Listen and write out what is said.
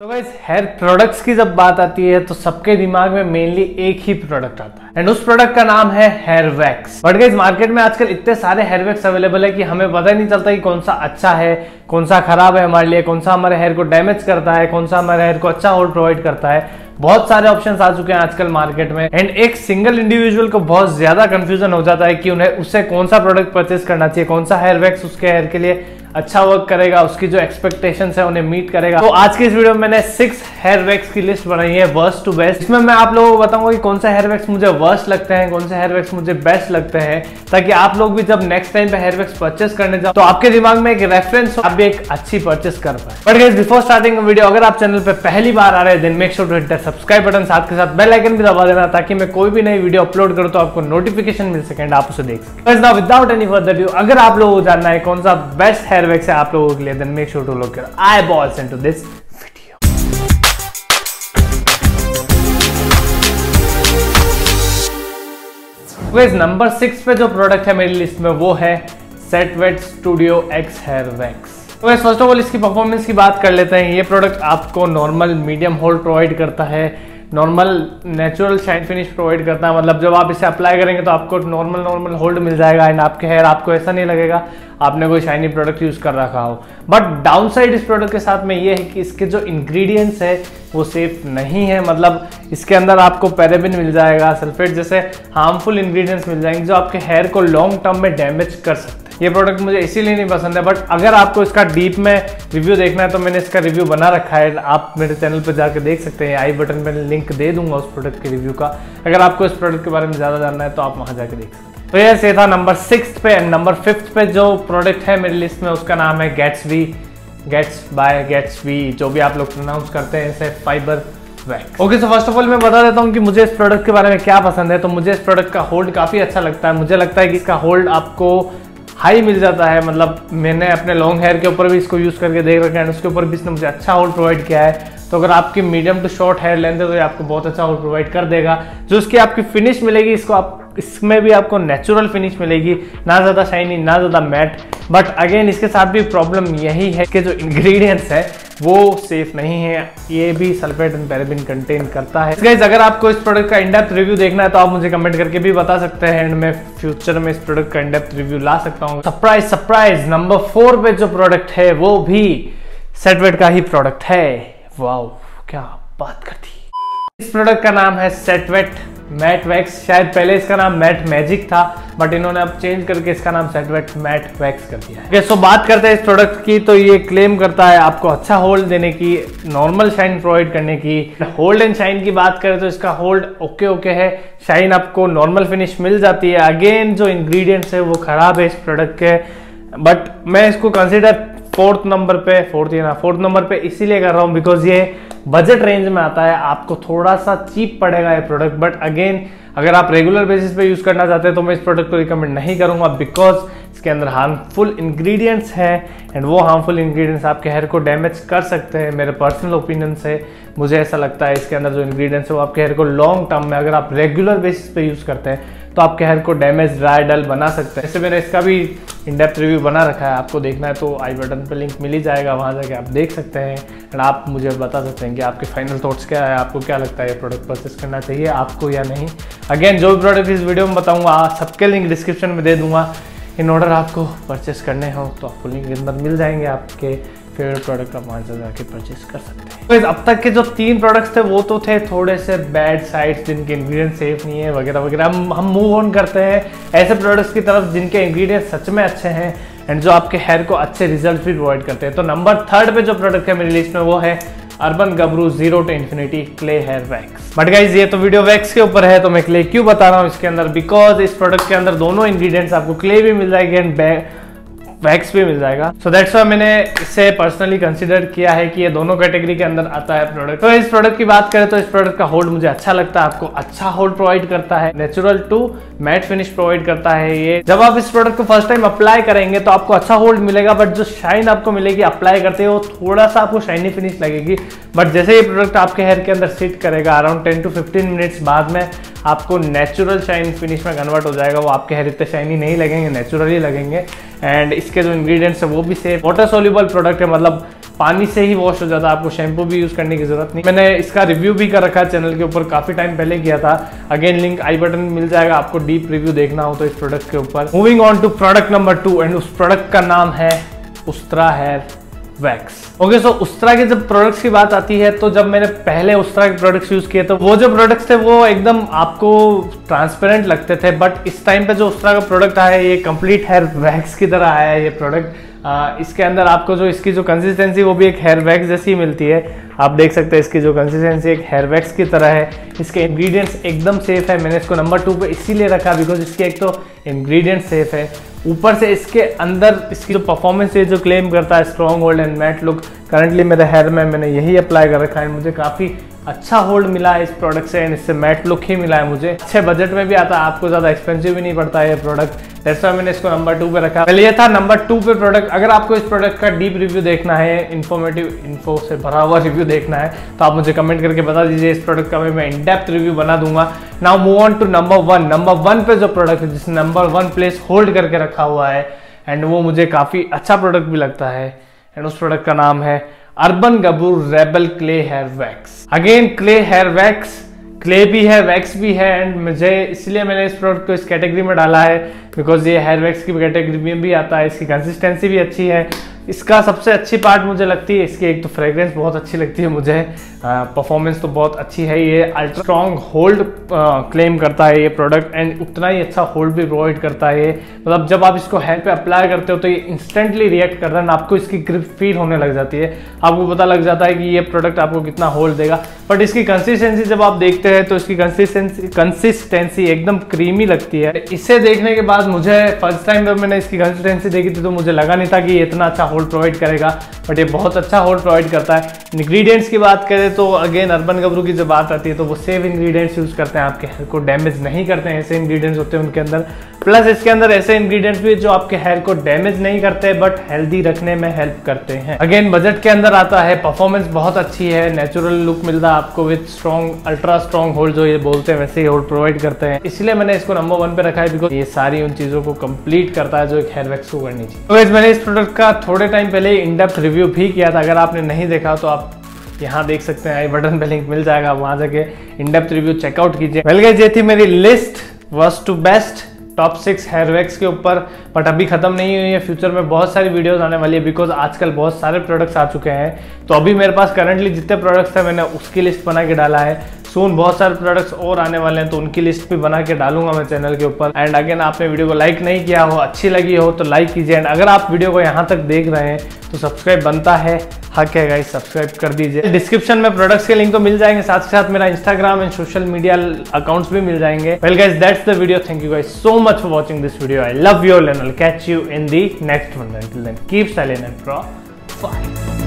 तो वैसे hair products की जब बात आती है तो सबके दिमाग में मेनली एक ही प्रोडक्ट आता है। एंड उस प्रोडक्ट का नाम है hair wax but guys market में आजकल इतने सारे हेयर वैक्स अवेलेबल है कि हमें पता ही नहीं चलता कि कौन सा अच्छा है, कौन सा खराब है हमारे लिए, कौन सा हमारे हेयर को डैमेज करता है, कौन सा हमारे हेयर को अच्छा होल्ड प्रोवाइड करता है. बहुत सारे ऑप्शन आ चुके हैं आजकल मार्केट में. एंड एक सिंगल इंडिविजुअल को बहुत ज़्यादा कंफ्यूजन हो जाता है कि उन्हें उससे कौन सा प्रोडक्ट परचेस करना चाहिए, कौन सा हेयर वैक्स उसके हेयर के लिए अच्छा वर्क करेगा, उसकी जो एक्सपेक्टेशन है उन्हें मीट करेगा. तो आज के इस वीडियो में मैंने सिक्स हेयर वैक्स की लिस्ट बनाई है वर्स्ट टू बेस्ट इसमें मैं आप लोगों को बताऊँगा कि कौन सा हेयर वैक्स मुझे वर्स्ट लगते हैं? कौन सा हेयर वैक्स मुझे बेस्ट लगते हैं? ताकि आप लोग भी जब नेक्स्ट टाइम पे हेयर वैक्स परचेस करने जाओ तो आपके दिमाग में एक रेफरेंस आप भी एक अच्छी परचेस कर पाए। But guys before starting video अगर आप चैनल पे पहली बार आ रहे हैं then make sure to hit the subscribe button साथ के साथ बेल आइकन भी दबा देना, ताकि मैं कोई भी नई वीडियो अपलोड करूँ तो आपको नोटिफिकेशन मिल सके एंड आप उसे देख सकें। विदाउट एनी फर्दर ड्यू अगर आप लोगों को जानना है कौन सा बेस्ट हेयर वैक्स है आप लोगों के लिए, then make sure to look your eyeballs into this video. Guys, number six पे जो प्रोडक्ट है मेरी लिस्ट में वो है Setwet studio X hair wax तो फ़र्स्ट ऑफ़ ऑल इसकी परफॉर्मेंस की बात कर लेते हैं। ये प्रोडक्ट आपको नॉर्मल मीडियम होल्ड प्रोवाइड करता है। Normal natural shine finish provide करता है। मतलब जब आप इसे अप्लाई करेंगे तो आपको नॉर्मल नॉर्मल होल्ड मिल जाएगा। एंड आपके हेयर आपको ऐसा नहीं लगेगा। आपने कोई शाइनी प्रोडक्ट यूज़ कर रखा हो। बट डाउन साइड इस प्रोडक्ट के साथ में ये है कि इसके जो इंग्रेडिएंट्स है, वो सेफ़ नहीं है। मतलब इसके अंदर आपको पैराबिन मिल जाएगा सल्फेट जैसे हार्मफुल इंग्रेडिएंट्स मिल जाएँगे जो आपके हेयर को लॉन्ग टर्म में डैमेज कर सकते हैं। ये प्रोडक्ट मुझे इसीलिए नहीं पसंद है बट अगर आपको इसका डीप में रिव्यू देखना है तो मैंने इसका रिव्यू बना रखा है। आप मेरे चैनल पर जाकर देख सकते हैं आई बटन पर लिंक दे दूँगा उस प्रोडक्ट के रिव्यू का। अगर आपको इस प्रोडक्ट के बारे में ज़्यादा जानना है तो आप वहाँ जाकर देख सकते हैं। तो ये से था नंबर सिक्स पे एंड नंबर फिफ्थ पे जो प्रोडक्ट है मेरी लिस्ट में, उसका नाम है Gatsby Gatsby Gatsby जो भी आप लोग प्रोनाउंस करते हैं, इसे fiber wax okay so first of all मैं बता देता हूँ कि मुझे इस प्रोडक्ट के बारे में क्या पसंद है। तो मुझे इस प्रोडक्ट का होल्ड काफ़ी अच्छा लगता है। मुझे लगता है कि इसका होल्ड आपको हाई मिल जाता है। मतलब मैंने अपने लॉन्ग हेयर के ऊपर भी इसको यूज़ करके देख रखा है एंड उसके ऊपर भी इसने मुझे अच्छा होल्ड प्रोवाइड किया है। तो अगर आपकी medium to short hair length है तो ये आपको बहुत अच्छा होल्ड प्रोवाइड कर देगा। जो उसकी आपकी फिनिश मिलेगी, इसको आप इसमें भी आपको नेचुरल फिनिश मिलेगी, ना ज़्यादा शाइनी ना ज़्यादा मैट बट अगेन इसके साथ भी प्रॉब्लम यही है कि जो इंग्रेडिएंट्स है, वो सेफ़ नहीं है. ये भी सल्फेट एंड पैराबिन कंटेन करता है. गाइस अगर आपको इस प्रोडक्ट का इंडेप्थ रिव्यू देखना है तो आप मुझे कमेंट करके भी बता सकते हैं एंड मैं फ्यूचर में इस प्रोडक्ट का इंडेप्थ रिव्यू ला सकता हूँ. सरप्राइज़ सरप्राइज़ नंबर फोर पे जो प्रोडक्ट है, वो भी सेटवेट का ही प्रोडक्ट है. वाओ क्या बात करती इस प्रोडक्ट का नाम है सेटवेट मैट वैक्स शायद पहले इसका नाम मैट मैजिक था बट इन्होंने अब चेंज करके इसका नाम सेटवेट मैट वैक्स कर दिया है। सो बात करते हैं इस प्रोडक्ट की तो ये क्लेम करता है आपको अच्छा होल्ड देने की नॉर्मल शाइन प्रोवाइड करने की। होल्ड एंड शाइन की बात करें तो इसका होल्ड ओके ओके है। शाइन आपको नॉर्मल फिनिश मिल जाती है। अगेन जो इंग्रेडिएंट्स है वो खराब है इस प्रोडक्ट के। बट मैं इसको कंसिडर फोर्थ नंबर पे, फोर्थ ये ना, फोर्थ नंबर पे इसीलिए कर रहा हूँ बिकॉज़ ये बजट रेंज में आता है, आपको थोड़ा सा चीप पड़ेगा ये प्रोडक्ट बट अगेन अगर आप रेगुलर बेसिस पे यूज़ करना चाहते हैं तो मैं इस प्रोडक्ट को रिकमेंड नहीं करूँगा बिकॉज़ इसके अंदर हार्मफुल इंग्रेडिएंट्स हैं एंड वो हार्मफुल इंग्रेडिएंट्स आपके हेयर को डैमेज कर सकते हैं, मेरे पर्सनल ओपिनियन से। मुझे ऐसा लगता है इसके अंदर जो इंग्रेडिएंट्स है वो आपके हेयर को लॉन्ग टर्म में अगर आप रेगुलर बेसिस पे यूज़ करते हैं तो आपके हेयर को डैमेज ड्राई डल बना सकते हैं। ऐसे मैंने इसका भी इनडेप्थ रिव्यू बना रखा है, आपको देखना है तो आई बटन पर लिंक मिल ही जाएगा, वहाँ जाके आप देख सकते हैं। एंड आप मुझे बता सकते हैं कि आपके फाइनल थॉट्स क्या है, आपको क्या लगता है ये प्रोडक्ट परचेस करना चाहिए, आपको या नहीं। अगेन जो भी प्रोडक्ट इस वीडियो में बताऊँगा सबके लिंक डिस्क्रिप्शन में दे दूँगा। इन ऑर्डर आपको परचेस करने हो तो आपको लिंक के अंदर मिल जाएँगे आपके फेवरेट प्रोडक्ट आप वहाँ से जाके परचेस कर सकते हैं। तो अब तक के जो तीन प्रोडक्ट्स थे, वो तो थे थोड़े से बैड साइड्स जिनके इंग्रेडिएंट सेफ़ नहीं है, वगैरह वगैरह। हम हम मूव ऑन करते हैं ऐसे प्रोडक्ट्स की तरफ़ जिनके इंग्रेडिएंट सच में अच्छे हैं एंड जो आपके हेयर को अच्छे रिज़ल्ट भी प्रोवाइड करते हैं। तो नंबर थर्ड पे जो प्रोडक्ट है मेरी लिस्ट में, वो है Urban Gabru zero to infinity clay hair wax but guys ये तो वीडियो वैक्स के ऊपर है तो मैं क्ले क्यों बता रहा हूँ इसके अंदर? बिकॉज़ इस प्रोडक्ट के अंदर दोनों इंग्रेडिएंट्स आपको क्ले भी मिल जाएगी एंड वैक्स भी मिल जाएगा। सो दैट्स वाई मैंने इसे पर्सनली कंसिडर किया है कि ये दोनों कैटेगरी के अंदर आता है प्रोडक्ट तो इस प्रोडक्ट की बात करें तो इस प्रोडक्ट का होल्ड मुझे अच्छा लगता है, आपको अच्छा होल्ड प्रोवाइड करता है। Natural to matte finish provide करता है ये। जब आप इस प्रोडक्ट को फ़र्स्ट टाइम अप्लाई करेंगे तो आपको अच्छा होल्ड मिलेगा बट जो शाइन आपको मिलेगी अप्लाई करते हो, थोड़ा सा आपको शाइनी फिनिश लगेगी। बट जैसे ये प्रोडक्ट आपके हेयर के अंदर सिट करेगा around ten to fifteen minutes बाद में आपको नेचुरल शाइन फिनिश में कन्वर्ट हो जाएगा, वो आपके हेयर इतने शाइनी नहीं लगेंगे नेचुरली लगेंगे। एंड इसके जो इंग्रेडिएंट्स है, वो भी सेफ़ वाटर सोल्यूबल प्रोडक्ट है मतलब पानी से ही वॉश हो जाता है, आपको शैम्पू भी यूज़ करने की ज़रूरत नहीं। मैंने इसका रिव्यू भी कर रखा है चैनल के ऊपर, काफ़ी टाइम पहले किया था। अगेन लिंक आई बटन मिल जाएगा, आपको डीप रिव्यू देखना हो तो इस प्रोडक्ट के ऊपर। Moving on to product number two and उस प्रोडक्ट का नाम है Ustraa hair wax okay so उस तरह के जब प्रोडक्ट्स की बात आती है तो जब मैंने पहले उस तरह के प्रोडक्ट्स यूज़ किए तो वो जो प्रोडक्ट्स थे, वो एकदम आपको ट्रांसपेरेंट लगते थे. बट इस टाइम पे जो उस तरह का प्रोडक्ट आया है, ये कंप्लीट हेयर वैक्स की तरह आया है ये प्रोडक्ट इसके अंदर आपको जो इसकी जो कंसिस्टेंसी वो भी एक हेयर वैक्स जैसी मिलती है. आप देख सकते हैं इसकी जो कंसिस्टेंसी एक हेयर वैक्स की तरह है. इसके इंग्रेडिएंट्स एकदम सेफ़ है. मैंने इसको नंबर टू पे इसीलिए रखा बिकॉज़ इसके एक तो इंग्रेडिएंट सेफ़ है. ऊपर से इसके अंदर इसकी जो परफॉर्मेंस है, जो क्लेम करता है strong hold and matte look currently मेरे हेयर में मैंने यही अप्लाई कर रखा है मुझे काफ़ी अच्छा होल्ड मिला है इस प्रोडक्ट से एंड इससे मैट लुक ही मिला है मुझे। अच्छे बजट में भी आता है, आपको ज़्यादा एक्सपेंसिव भी नहीं पड़ता है ये प्रोडक्ट वाई मैंने इसको नंबर टू पे रखा। पहले ये था नंबर टू पे प्रोडक्ट अगर आपको इस प्रोडक्ट का डीप रिव्यू देखना है इन्फॉर्मेटिव इन्फो से भरा हुआ रिव्यू देखना है तो आप मुझे कमेंट करके बता दीजिए, इस प्रोडक्ट का मैं इन डेप्थ रिव्यू बना दूँगा। Now move on to number one number one पे जो प्रोडक्ट है, जिसने नंबर वन प्लेस होल्ड करके रखा हुआ है एंड वो मुझे काफ़ी अच्छा प्रोडक्ट भी लगता है। एंड उस प्रोडक्ट का नाम है Urban Gabru rebel clay hair wax. Again clay hair wax, clay भी है, वैक्स भी है एंड मुझे इसलिए मैंने इस प्रोडक्ट को इस कैटेगरी में डाला है बिकॉज़ ये हेयर वैक्स की कैटेगरी में भी आता है, इसकी कंसिस्टेंसी भी अच्छी है। इसका सबसे अच्छी पार्ट मुझे लगती है, इसकी एक तो फ्रेग्रेंस बहुत अच्छी लगती है मुझे। परफॉर्मेंस तो बहुत अच्छी है, ये अल्ट्रा स्ट्रॉन्ग होल्ड क्लेम करता है ये प्रोडक्ट एंड उतना ही अच्छा होल्ड भी प्रोवाइड करता है मतलब जब आप इसको हेयर पे अप्लाई करते हो तो ये इंस्टेंटली रिएक्ट करता है आपको इसकी ग्रिप फील होने लग जाती है। आपको पता लग जाता है कि ये प्रोडक्ट आपको कितना होल्ड देगा। बट इसकी कंसिस्टेंसी जब आप देखते हैं तो इसकी कंसिस्टेंसी कंसिस्टेंसी एकदम क्रीमी लगती है। इसे देखने के बाद मुझे फ़र्स्ट टाइम जब मैंने इसकी कंसिस्टेंसी देखी थी तो मुझे लगा नहीं था कि ये इतना अच्छा होल्ड प्रोवाइड करेगा बट ये बहुत अच्छा होल्ड प्रोवाइड करता है। इंग्रेडिएंट्स की बात करें तो अगेन अर्बन गबरू की जब बात आती है तो वो सेफ़ इंग्रेडिएंट्स यूज़ करते हैं। आपके हेयर को डैमेज नहीं करते हैं, ऐसे इंग्रेडिएंट्स होते हैं उनके अंदर। प्लस इसके अंदर ऐसे इंग्रेडिएंट्स भी जो आपके हेयर को डैमेज नहीं करते बट हेल्दी रखने में हेल्प करते हैं। अगेन बजट के अंदर आता है परफॉर्मेंस बहुत अच्छी है नेचुरल लुक मिलता है आपको with strong ultra strong hold जो ये बोलते हैं, वैसे ही होल्ड प्रोवाइड करते हैं। इसलिए मैंने इसको नंबर वन पे रखा है बिकॉज़ ये सारी उन चीज़ों को कंप्लीट करता है जो एक हेयर वैक्स को करनी चाहिए। तो मैंने इस प्रोडक्ट का थोड़े टाइम पहले इंडेप्थ रिव्यू भी किया था। अगर आपने नहीं देखा तो आप यहाँ देख सकते हैं आई बटन पे लिंक मिल जाएगा वहाँ जाके in depth review check out कीजिए। वेल ये थी मेरी list worst to best top six hair wax के ऊपर। बट अभी खत्म नहीं हुई है फ्यूचर में बहुत सारी वीडियोस आने वाली है बिकॉज़ आजकल बहुत सारे प्रोडक्ट्स आ चुके हैं। तो अभी मेरे पास करंटली जितने प्रोडक्ट्स हैं, मैंने उसकी लिस्ट बना के डाला है। सून बहुत सारे प्रोडक्ट्स और आने वाले हैं तो उनकी लिस्ट भी बना के डालूँगा मैं चैनल के ऊपर। एंड अगेन आपने वीडियो को लाइक नहीं किया हो, अच्छी लगी हो तो लाइक कीजिए। एंड अगर आप वीडियो को यहाँ तक देख रहे हैं तो सब्सक्राइब बनता है। हक है गाइस सब्सक्राइब कर दीजिए। डिस्क्रिप्शन में प्रोडक्ट्स के लिंक तो मिल जाएँगे, साथ ही साथ मेरा Instagram and social media accounts भी मिल जाएँगे। Well guys that's the video thank you guys so much for watching this video I love you and catch you in the next one keep silent and draw five